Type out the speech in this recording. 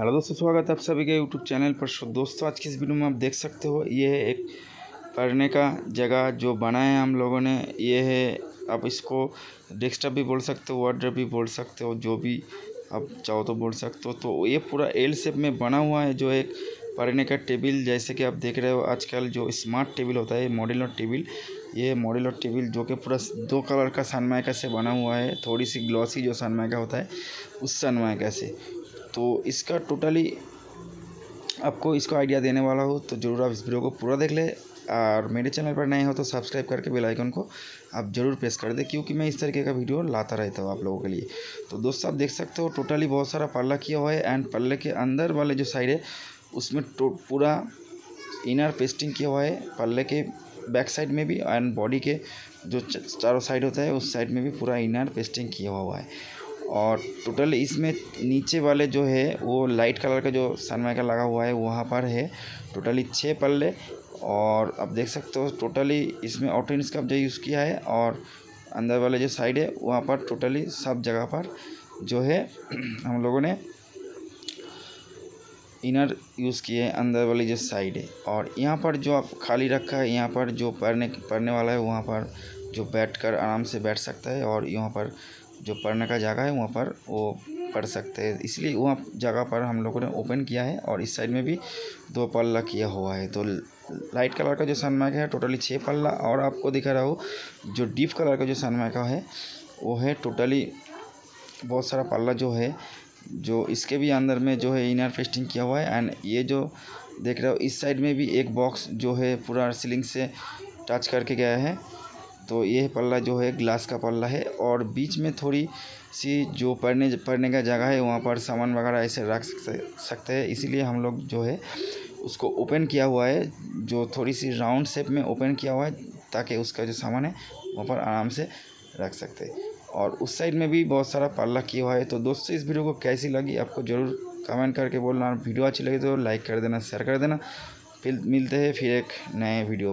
Hello दोस्तों, स्वागत है आप सभी के यूट्यूब चैनल पर। दोस्तों, आज की इस वीडियो में आप देख सकते हो, ये है एक पढ़ने का जगह जो बनाया है हम लोगों ने। ये है, आप इसको डेस्कटॉप भी बोल सकते हो वार्डर भी बोल सकते हो, जो भी आप चाहो तो बोल सकते हो। तो ये पूरा एल शेप में बना हुआ है, जो एक पढ़ने का टेबल, जैसे कि आप देख रहे हो, आजकल जो स्मार्ट टेबल होता है मॉड्यूलर टेबल, ये मॉडल और टेबल, जो कि पूरा दो कलर का सनमाइका से बना हुआ है। थोड़ी सी ग्लॉसी जो सनमाइका होता है, उस सनमाइका से। तो इसका टोटली आपको इसको आइडिया देने वाला हो तो ज़रूर आप इस वीडियो को पूरा देख ले। और मेरे चैनल पर नए हो तो सब्सक्राइब करके बेल आइकन को आप ज़रूर प्रेस कर दें, क्योंकि मैं इस तरीके का वीडियो लाता रहता हूँ आप लोगों के लिए। तो दोस्तों, आप देख सकते हो टोटली बहुत सारा पल्ला किया हुआ है एंड पल्ले के अंदर वाले जो साइड है, उसमें पूरा इनर पेस्टिंग किया हुआ है। पल्ले के बैक साइड में भी एंड बॉडी के जो चारों साइड होता है, उस साइड में भी पूरा इनर पेस्टिंग किया हुआ है। और टोटल इसमें नीचे वाले जो है, वो लाइट कलर का जो सनमाइका लगा हुआ है, वहाँ पर है। टोटली छः पल्ले और आप देख सकते हो, टोटली इसमें ऑटो का जो यूज़ किया है और अंदर वाले जो साइड है, वहाँ पर टोटली सब जगह पर जो है, हम लोगों ने इनर यूज़ किए हैं अंदर वाली जो साइड है। और यहाँ पर जो आप खाली रखा है, यहाँ पर जो पढ़ने पढ़ने वाला है, वहाँ पर जो बैठ कर आराम से बैठ सकता है और यहाँ पर जो पढ़ने का जगह है, वहाँ पर वो पढ़ सकते हैं। इसलिए वहाँ जगह पर हम लोगों ने ओपन किया है और इस साइड में भी दो पल्ला किया हुआ है। तो लाइट कलर का जो सनमाइका है, टोटली छः पल्ला और आपको दिखा रहा हो, जो डीप कलर का जो सनमाइका है, वो है टोटली बहुत सारा पल्ला जो है, जो इसके भी अंदर में जो है इनर पेस्टिंग किया हुआ है। एंड ये जो देख रहे हो, इस साइड में भी एक बॉक्स जो है पूरा सीलिंग से टच करके गया है। तो ये पल्ला जो है ग्लास का पल्ला है और बीच में थोड़ी सी जो पढ़ने पढ़ने का जगह है वहाँ पर सामान वगैरह ऐसे रख सकते हैं। इसीलिए हम लोग जो है उसको ओपन किया हुआ है, जो थोड़ी सी राउंड शेप में ओपन किया हुआ है ताकि उसका जो सामान है वहाँ पर आराम से रख सकते हैं। और उस साइड में भी बहुत सारा पल्ला किया हुआ है। तो दोस्तों, इस वीडियो को कैसी लगी आपको ज़रूर कमेंट करके बोलना। और वीडियो अच्छी लगी तो लाइक कर देना, शेयर कर देना। फिर मिलते हैं फिर एक नए वीडियो